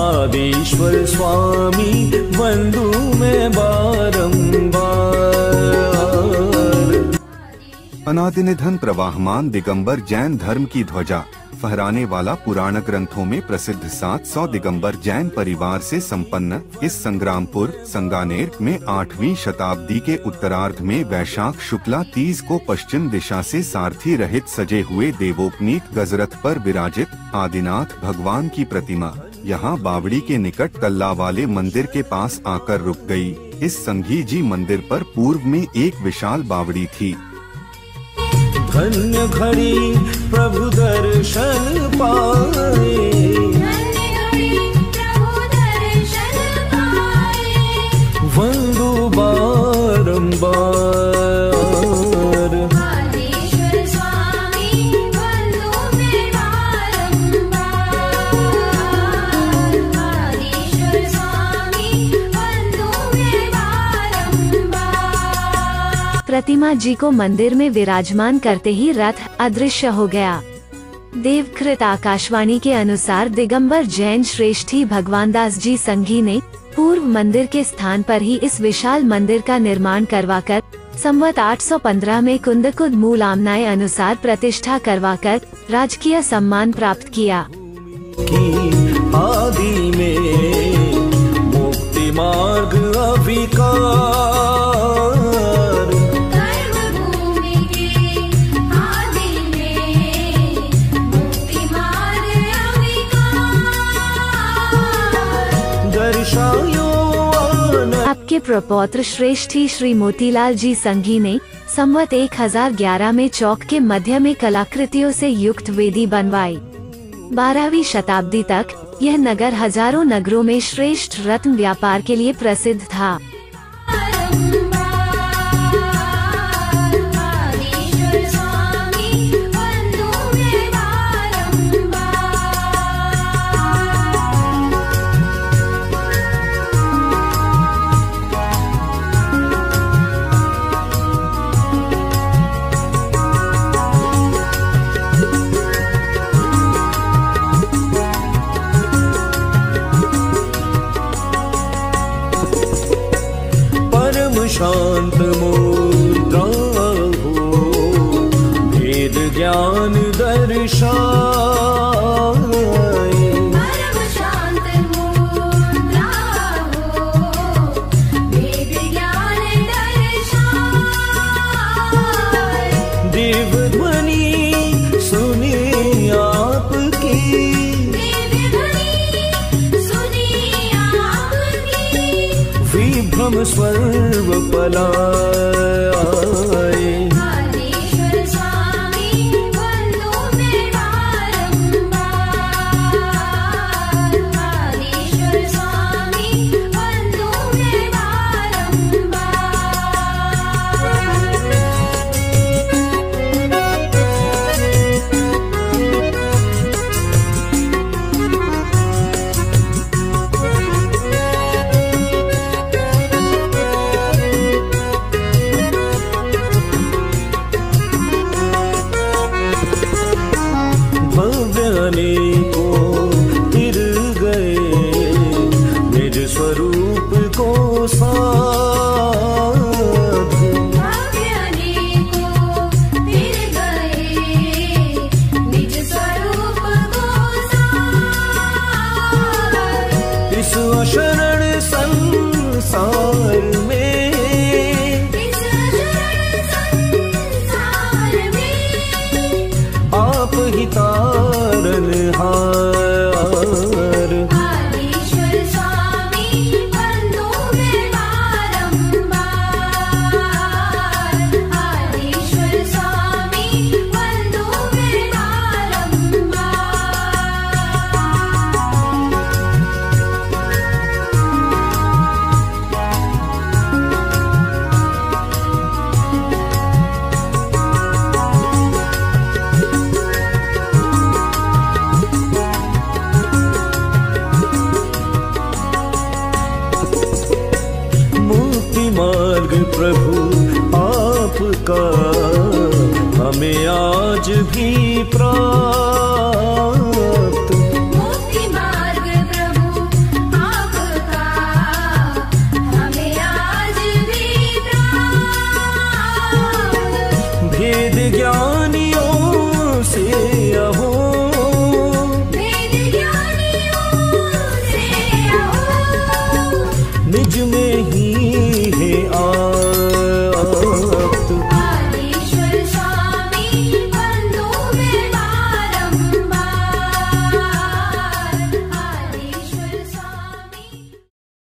आदिश्वर स्वामी बंधु में बारंबार अनादिनिधन प्रवाहमान दिगंबर जैन धर्म की ध्वजा, फहराने वाला पुराण ग्रंथों में प्रसिद्ध 700 दिगंबर जैन परिवार से संपन्न, इस संग्रामपुर, संगानेर में आठवीं शताब्दी के उत्तरार्ध में वैशाख शुक्ला तीज को पश्चिम दिशा से सारथी रहित सजे हुए देवोपनीत गजरथ पर विराजित आदिनाथ भगवान की प्रतिमा, यहाँ बावड़ी के निकट कल्ला वाले मंदिर के पास आकर रुक गई। इस संघी जी मंदिर पर पूर्व में एक विशाल बावड़ी थी धन्य घड़ी प्रभु दर्शन पाए। वंदू बारंबार प्रतिमा जी को मंदिर में विराजमान करते ही रथ अदृश्य हो गया। देवकृत आकाशवाणी के अनुसार दिगंबर जैन श्रेष्ठी भगवान दास जी संघी ने पूर्व मंदिर के स्थान पर ही इस विशाल मंदिर का निर्माण करवाकर, संवत 815 में कुंदकुद मूल आमनाए अनुसार प्रतिष्ठा करवाकर, राजकीय सम्मान प्राप्त किया। आपके प्रपौत्र श्रेष्ठी श्री मोतीलाल जी संघी ने संवत 1011 में चौक के मध्य में कलाकृतियों से युक्त वेदी बनवाई। बारहवीं शताब्दी तक, यह नगर हज़ारों नगरों में श्रेष्ठ रत्न व्यापार के लिए प्रसिद्ध था। শান্ত মোর पलाए मार्ग प्रभु आपका। हमें आज भी प्राप्त to